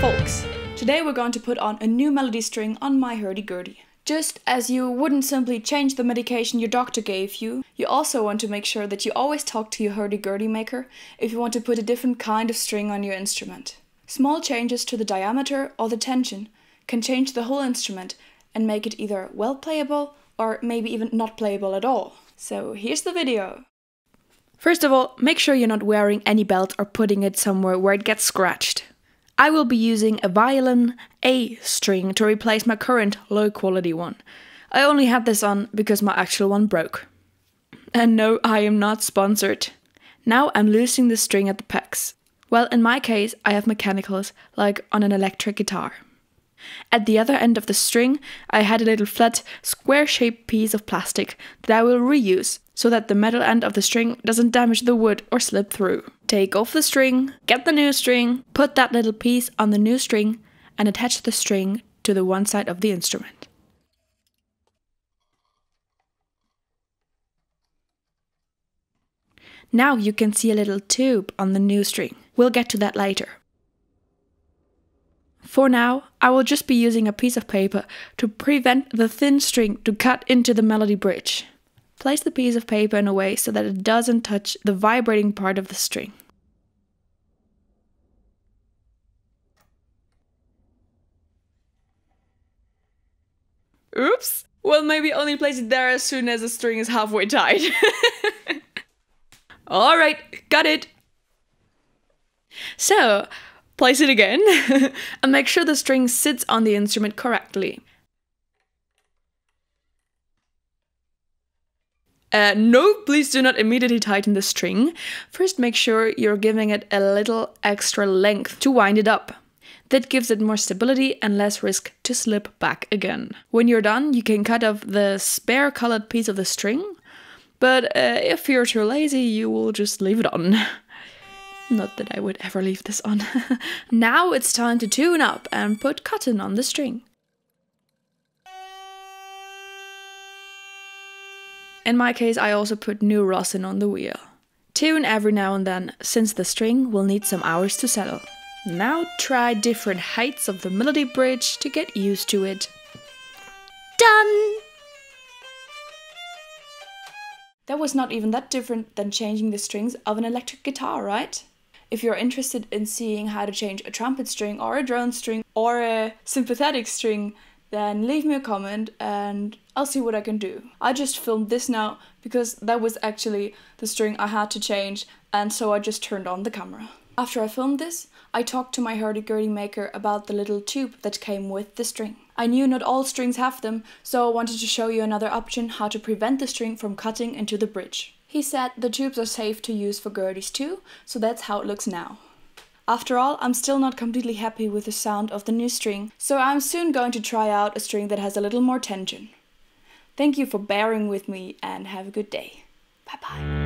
Folks, today we're going to put on a new melody string on my hurdy-gurdy. Just as you wouldn't simply change the medication your doctor gave you, you also want to make sure that you always talk to your hurdy-gurdy maker if you want to put a different kind of string on your instrument. Small changes to the diameter or the tension can change the whole instrument and make it either well playable or maybe even not playable at all. So here's the video. First of all, make sure you're not wearing any belt or putting it somewhere where it gets scratched. I will be using a violin A string to replace my current low quality one. I only had this on because my actual one broke. And no, I am not sponsored. Now I'm loosening the string at the pegs. Well, in my case, I have mechanicals, like on an electric guitar. At the other end of the string, I had a little flat, square shaped piece of plastic that I will reuse so that the metal end of the string doesn't damage the wood or slip through. Take off the string, get the new string, put that little piece on the new string, and attach the string to the one side of the instrument. Now you can see a little tube on the new string. We'll get to that later. For now, I will just be using a piece of paper to prevent the thin string to cut into the melody bridge. Place the piece of paper in a way so that it doesn't touch the vibrating part of the string. Oops! Well, maybe only place it there as soon as the string is halfway tied. Alright, got it! So, place it again and make sure the string sits on the instrument correctly. Uh, no, please do not immediately tighten the string. First, make sure you're giving it a little extra length to wind it up. That gives it more stability and less risk to slip back again. When you're done, you can cut off the spare colored piece of the string, but uh, if you're too lazy, you will just leave it on. Not that I would ever leave this on. now it's time to tune up and put cotton on the string. In my case, I also put new rosin on the wheel. Tune every now and then, since the string will need some hours to settle. Now try different heights of the melody bridge to get used to it. Done! That was not even that different than changing the strings of an electric guitar, right? If you're interested in seeing how to change a trumpet string or a drone string or a sympathetic string, then leave me a comment and I'll see what I can do. I just filmed this now because that was actually the string I had to change and so I just turned on the camera. After I filmed this, I talked to my hurdy-gurdy maker about the little tube that came with the string. I knew not all strings have them, so I wanted to show you another option how to prevent the string from cutting into the bridge. He said the tubes are safe to use for gurdies too, so that's how it looks now. After all, I'm still not completely happy with the sound of the new string, so I'm soon going to try out a string that has a little more tension. Thank you for bearing with me and have a good day. Bye bye.